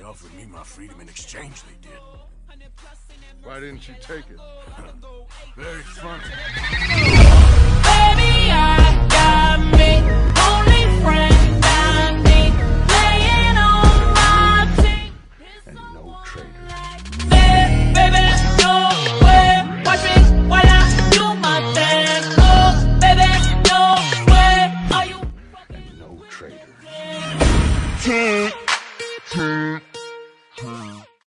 They offered me my freedom in exchange, they did. Why didn't you take it? Very funny. Baby, I got me only friend I need playing on my team. And no traitor. Baby, baby, no way. Watch me while I do my thing. Oh, baby, no way. Are you? And no traitor.